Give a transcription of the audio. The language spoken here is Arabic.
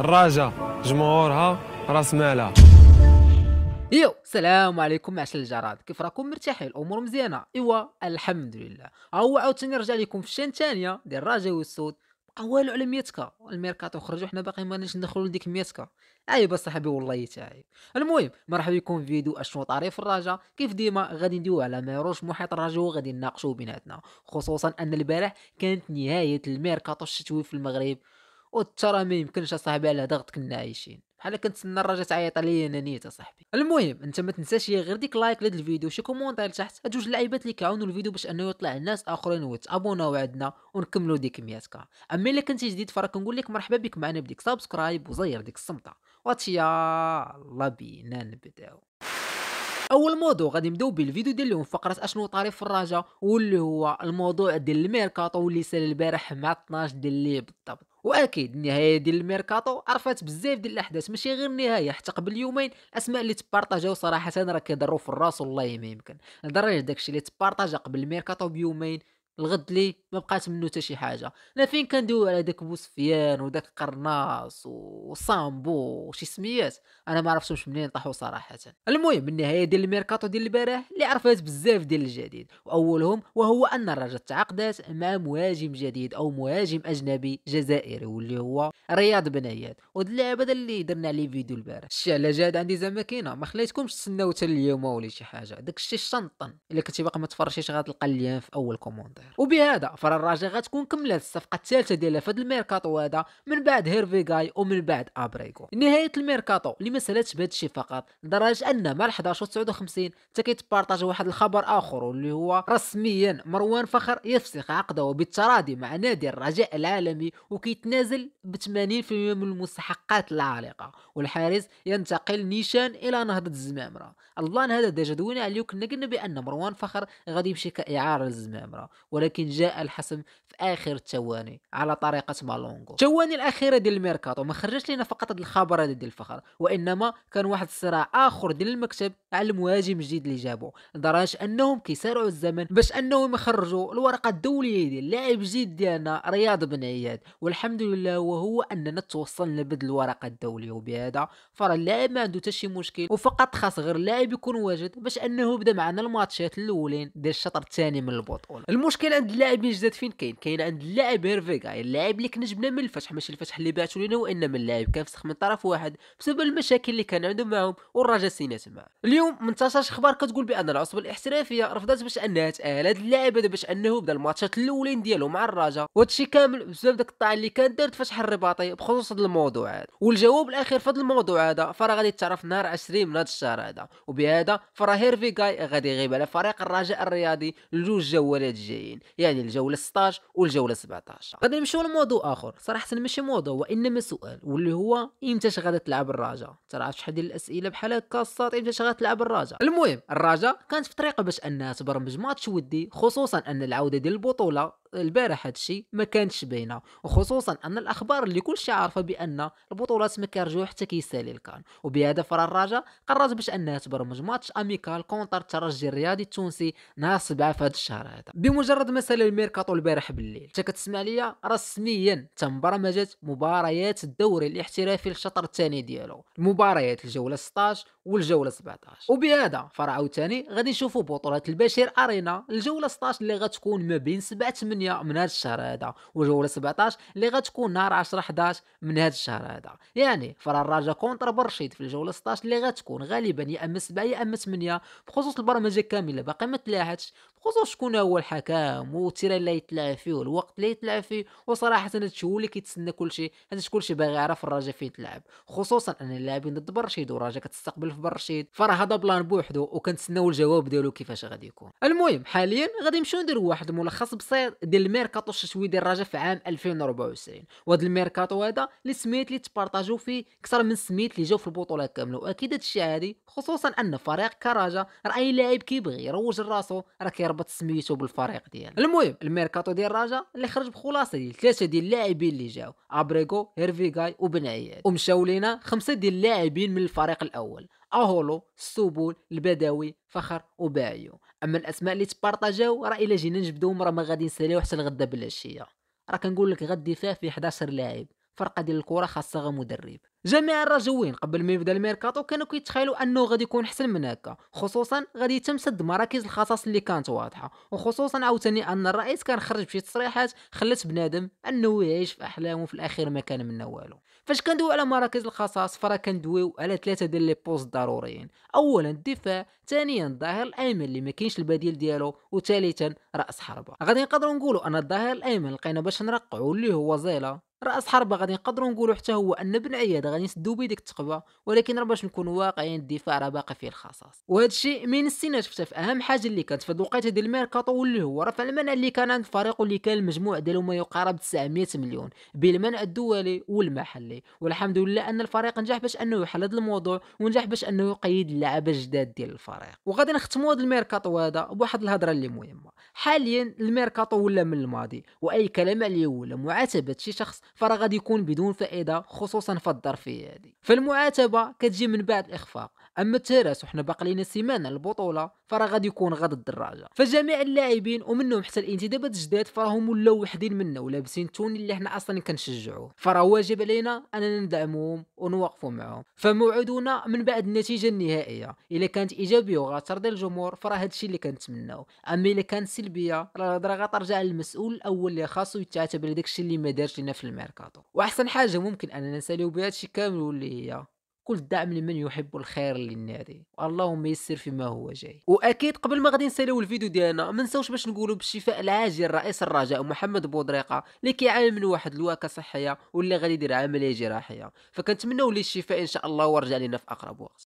الراجا جمهورها راس مالها yo السلام عليكم معشر الجراد. كيف راكم؟ مرتاحين الأمور مزيانة. إيوا الحمد لله. هو عاوتاني رجع لكم في ال chaîne الثانية ديال الراجا والسود بقى والو على 100 K الميركاتو خرجوا حنا باقي ما ندخلوا لديك 100 K عيب اصاحبي والله تعيب المهم مرحبا بكم في فيديو أشنو طاري في الرجاء كيف ديما غادي ندويو على ما يروج محيط الرجاء وغادي نناقشوا بيناتنا. خصوصا أن البارح كانت نهاية الميركاتو الشتوي في المغرب. وترى ما يمكنش أصاحبي على ضغط كنا عايشين. بحال كنتسنى الرجاء تعيط ليا أنا نيت اصاحبي المهم أنت ما تنساش غير ديك like لهاد الفيديو شي commentaire تحت هاد جوج اللعيبات اللي كيعاونوا الفيديو باش أنه يطلع الناس آخرين ويتابوناو عندنا ونكملوا ديك 100 K. أما إلا كنتي جديد فرا كنقول لك مرحبا بك معنا بديك subscribe وزير ديك الصمتة. واتش يا الله بينا نبداو. أول موضوع غادي نبداو به الفيديو ديال اليوم فقرة أشنو طاري في الرجاء واللي هو الموضوع ديال الميركاتو واللي سال البارح مع 12 ديال الليل بالضبط. وأكيد النهايه ديال الميركاتو عرفات بزاف ديال الأحداث ماشي غير النهايه حتى قبل يومين الاسماء اللي تبارطاجاو صراحة راه كيضروا في الراس والله ما يمكن. لدرجه داكشي اللي تبارطاجا قبل الميركاتو بيومين الغد لي ما بقات منه حتى شي حاجة. أنا فين كندويو على داك بوسفيان وداك قرناص وصامبو وشي سميات؟ أنا ما عرفتهمش منين طاحوا صراحة. المهم النهاية ديال الميركاتو ديال البارح اللي عرفات بزاف ديال الجديد. وأولهم وهو أن الرجاء تعاقدات مع مهاجم جديد أو مهاجم أجنبي جزائري واللي هو رياض بن عياد. وهاد اللاعب هذا اللي درنا عليه فيديو البارح. الشيء على جاد عندي زعما كاينة ما خليتكمش تسناو حتى اليوم ولا شي حاجة. داك الشيء الشنطن إلا كنتي باقي ما تفرجتيش غتلقى في أول commentaire وبهذا فالرجاء غتكون كملت الصفقة الثالثة ديالها في هذا الميركاتو هذا من بعد هيرفي جاي ومن بعد أبريغو. نهاية الميركاتو اللي ما سالتش بهذا الشيء فقط لدرجة أن مع 11 59 حتى كيتبارطاج واحد الخبر آخر واللي هو رسميا مروان فخر يفسخ عقده بالتراضي مع نادي الرجاء العالمي وكيتنازل ب 80% من المستحقات العالقة. والحارس ينتقل نيشان إلى نهضة الزمامرة. ال plan هذا déjà دوينا عليه وكنا قلنا بأن مروان فخر غادي يمشي كإعارة للزمامرة. ولكن جاء الحسم في آخر الثواني على طريقة مالونغو. الثواني الأخيرة ديال الميركاتو ما خرجش لنا فقط الخبر هذا ديال الفخر وإنما كان واحد الصراع آخر ديال المكتب على المهاجم الجديد اللي جابو. لدرجة أنهم كيسارعوا الزمن باش أنهم يخرجوا الورقة الدولية ديال اللاعب الجديد ديالنا رياض بن عياد. والحمد لله وهو أننا توصلنا بهذه الورقة الدولية وبهذا فرا اللاعب ما عنده حتى شي مشكل وفقط خاص غير اللاعب يكون واجد باش أنه بدا معنا الماتشات الأولين ديال الشطر الثاني من البطولة. المشكل عند اللاعبين الجداد فين؟ كاين كاين عند اللاعب هيرفيغا اللاعب اللي كنا جبنا من الفتح ماشي الفتح اللي بعثوا لنا وانما اللاعب كان فسخ من طرف واحد بسبب المشاكل اللي كان عنده معهم والرجاء سينات معاه اليوم منتشر أخبار كتقول بأن العصبة الإحترافية رفضت باش أنها تاهل هذا اللاعب هذا باش أنه بدأ الماتشات الأولين ديالو مع الرجاء وهادشي كامل بسبب داك الطعن اللي كان دار فتح الرباطي بخصوص هذا الموضوع هذا. والجواب الأخير في هذا الموضوع هذا فراه غادي تعرف نهار 20 من هذا الشهر هذا. وبهذا فراه هيرفي جاي غادي يغيب على فريق الرجاء الرياضي لجوج جولات جايين يعني الجولة 16 والجولة 17 غادي نمشيو لموضوع آخر. صراحة ماشي موضوع وانما سؤال واللي هو إمتى غادي تلعب الرجاء ترى شحال ديال الأسئلة بحال هكا الساط إمتى غادي تلعب الرجاء المهم الرجاء كانت في طريقه باش أنها تبرمج ماتش ودي خصوصا أن العودة ديال البطولة البارح هادشي ما كانتش باينة وخصوصا أن الأخبار اللي كلشي عارفة بأن البطولات ما كيرجعوا حتى كيسالي الكان. وبهذا فرا الرجاء قررت باش أنها تبرمج match amical contre الترجي الرياضي التونسي نهار 7 في هذا الشهر هذا. بمجرد ما سال الميركاتو البارح بالليل انت كتسمع ليا رسميا تم برمجه مباريات الدوري الاحترافي للشطر الثاني ديالو المباريات الجولة 16 والجولة 17 وبهذا فرا عاوتاني غادي نشوفوا بطولة البشير أرينا الجولة 16 اللي غتكون ما بين 7 8 من هذا الشهر هذا وجوله 17 اللي غتكون نهار 10 11 من هذا الشهر هذا. يعني فرا الرجاء contre برشيد في الجوله 16 اللي غتكون غالبا يا أما 7 يا أما 8 بخصوص البرمجة كاملة باقي ما تلاحتش بخصوص شكون هو الحكام وال terrain اللي يتلعب فيه والوقت اللي يتلعب فيه. وصراحة هادشي هو اللي كيتسنى كلشي هادشي كلشي باغي يعرف الرجاء فين تلعب خصوصا أن اللاعبين ضد برشيد والرجاء كتستقبل في برشيد. فراه هذا plan بوحدو وكنتسناو الجواب ديالو كيفاش غادي يكون. المهم حاليا غادي نمشيو نديرو واحد الملخص بسيط ديال الميركاتو الشتوي ديال الرجاء في عام 2024 وهذا الميركاتو هذا اللي سميات لي تبارطاجاو فيه أكثر من سميات اللي جاو في البطولة كاملة. وأكيد هادشي عادي خصوصا أن فريق كالراجا راه أي لاعب كيبغي يروج لراسو راه كيربط سميتو بالفريق ديالو المهم الميركاتو ديال الرجاء اللي خرج بخلاصة ديال ثلاثة ديال اللاعبين اللي جاو أبريغو هيرفيغاي وبن عياد. ومشاو لينا خمسة ديال اللاعبين من الفريق الأول أهولو السوبول البدوي فخر وباعيو أما الأسماء اللي تبارطاجاو راه إلا جينا نجبدوهم راه ما غادي نساليو حتى الغدا بالعشيه راه كنقول لك غد دفاع في 11 لاعب فرقة ديال الكرة خاصها مدرب. جميع الرجاويين قبل ما يبدا الميركاتو كانوا كيتخيلوا انه غادي يكون احسن من هكا خصوصا غادي يتم سد مراكز الخصاص اللي كانت واضحة وخصوصا عاوتاني أن الرئيس كان خرج بشي تصريحات خلت بنادم أنه يعيش في أحلامه في الأخير ما كان منه والو. فاش كندويو على مراكز الخصاص فراه كندويو على ثلاثة ديال les postes ضروريين. اولا الدفاع ثانيا الظهير الأيمن اللي ما كاينش البديل ديالو وثالثا رأس حربة. غادي نقدروا نقولوا أن الظهير الأيمن لقينا باش نرقعوا اللي هو زيلا. رأس حربة غادي نقدروا نقولوا حتى هو أن بن عياد غادي نسدوا به ديك الثقبة ولكن راه باش نكونوا واقعيين الدفاع راه باقي فيه الخصاص. وهذا الشيء ما ينسيناش حتى في أهم حاجة اللي كانت في الوقيتة ديال الميركاتو واللي هو رفع المنع اللي كان عند الفريق واللي كان المجموع ديالو ما يقارب 900 مليون بالمنع الدولي والمحلي. والحمد لله أن الفريق نجح باش أنه يحل هذا الموضوع ونجح باش أنه يقيد اللعابه الجداد ديال الفريق. وغادي نختموا هذا الميركاتو هذا بواحد الهضرة اللي مهمة. حاليا الميركاتو ولا من الماضي وأي كلام عليه ولا معاتبة شي شخص فراه غادي يكون بدون فائده خصوصا في الظرفيه هذه فالمعاتبه كتجي من بعد الاخفاق اما التراس وحنا باقي لينا سيمانه البطوله فراه غادي يكون غدا الدراجه فجميع اللاعبين ومنهم حتى الانتدابات الجداد فراهم ولاو وحدين منا ولابسين tenue اللي حنا أصلا كنشجعوه فراه واجب علينا اننا ندعموهم ونوقفوا معهم فموعدونا من بعد النتيجه النهائيه الا كانت ايجابيه وغترضي الجمهور فراه هادشي اللي كنتمناو اما الا كانت سلبيه راه الهضره غترجع للمسؤول الأول اللي خاصو يتعاتب على داكشي اللي ما دارش لنا في الميركاتو. وأحسن حاجة ممكن أننا نساليو بها هادشي كامل واللي هي كل الدعم لمن يحب الخير للنادي. اللهم يسر فيما هو جاي. وأكيد قبل ما غادي نساليو الفيديو ديالنا ما نساوش باش نقولوا بالشفاء العاجل رئيس الرجاء محمد بودريقة اللي كيعاني من واحد الواكه صحية واللي غادي يدير عملية جراحية. فكنتمنوا ليه الشفاء إن شاء الله ورجع لنا في أقرب وقت.